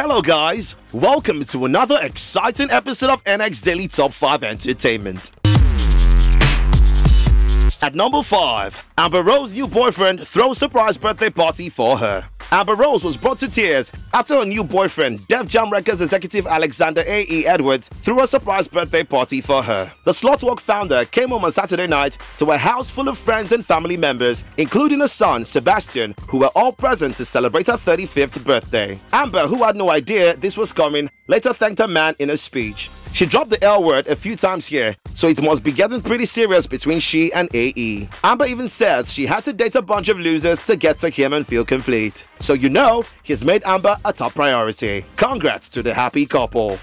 Hello, guys. Welcome to another exciting episode of NX Daily Top 5 Entertainment. At number 5, Amber Rose's new boyfriend throws surprise birthday party for her. Amber Rose was brought to tears after her new boyfriend, Def Jam Records executive Alexander A.E. Edwards, threw a surprise birthday party for her. The SlutWalk founder came home on Saturday night to a house full of friends and family members, including her son, Sebastian, who were all present to celebrate her 35th birthday. Amber, who had no idea this was coming, later thanked her man in a speech. She dropped the L word a few times here, so it must be getting pretty serious between she and AE. Amber even says she had to date a bunch of losers to get to him and feel complete. So you know, he's made Amber a top priority. Congrats to the happy couple.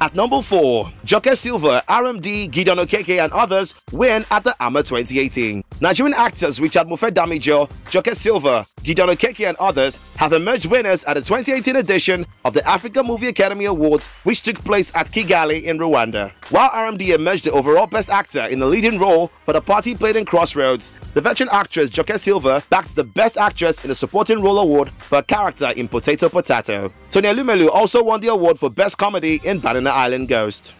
At number 4, Joke Silva, RMD, Gideon Okeke and others win at the AMA 2018. Nigerian actors Richard Mofe Damijo, Joke Silva, Gideon Okeke and others have emerged winners at the 2018 edition of the Africa Movie Academy Awards which took place at Kigali in Rwanda. While RMD emerged the overall best actor in the leading role for the party played in Crossroads, the veteran actress Joke Silva backed the Best Actress in the Supporting Role Award for a character in Potato Potato. Tony Elumelu also won the award for Best Comedy in Banana Island Ghost.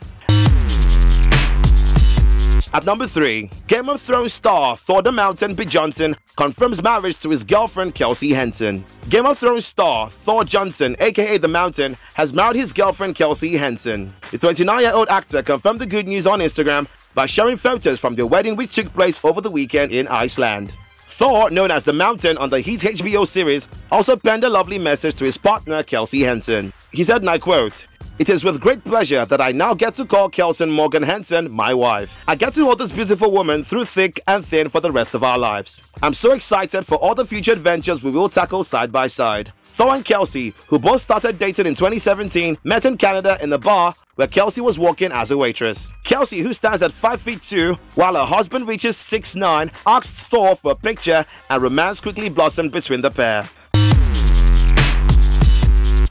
At number 3, Game of Thrones star Thor the Mountain B. Johnson confirms marriage to his girlfriend Kelsey Henson. Game of Thrones star Thor Johnson, aka The Mountain, has married his girlfriend Kelsey Henson. The 29-year-old actor confirmed the good news on Instagram by sharing photos from their wedding which took place over the weekend in Iceland. Thor, known as the Mountain on the Heat HBO series, also penned a lovely message to his partner Kelsey Henson. He said, and I quote, it is with great pleasure that I now get to call Kelsey Morgan Henson my wife. I get to hold this beautiful woman through thick and thin for the rest of our lives. I'm so excited for all the future adventures we will tackle side by side. Thor and Kelsey, who both started dating in 2017, met in Canada in the bar where Kelsey was working as a waitress. Kelsey, who stands at 5 feet 2, while her husband reaches 6'9, asked Thor for a picture and romance quickly blossomed between the pair.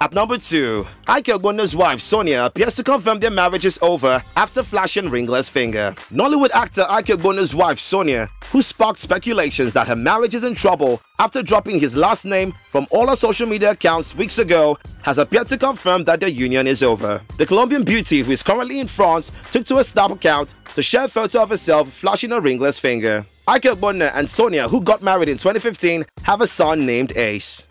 At number 2, Ike Ogbonna's wife Sonia appears to confirm their marriage is over after flashing ringless finger. Nollywood actor Ike Ogbonna's wife Sonia, who sparked speculations that her marriage is in trouble after dropping his last name from all her social media accounts weeks ago, has appeared to confirm that their union is over. The Colombian beauty, who is currently in France, took to a Snap account to share a photo of herself flashing a ringless finger. Ike Ogbonna and Sonia, who got married in 2015, have a son named Ace.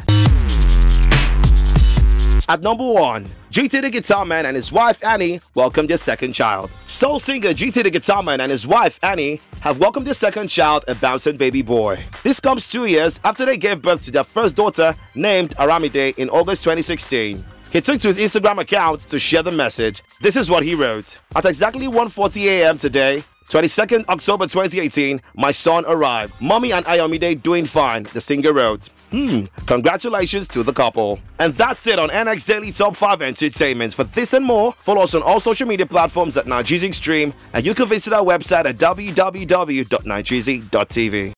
At number 1, GT the Guitar Man and his wife Annie welcomed their second child. Soul singer GT the Guitar Man and his wife Annie have welcomed their second child, a bouncing baby boy. This comes two years after they gave birth to their first daughter, named Aramide, in August 2016. He took to his Instagram account to share the message. This is what he wrote. At exactly 1.40 a.m. today, 22nd October 2018, my son arrived. Mommy and Ayomide doing fine, the singer wrote. Hmm, congratulations to the couple. And that's it on NX Daily Top 5 Entertainment. For this and more, follow us on all social media platforms at Nigezie Xtreme, and you can visit our website at www.nigezie.tv.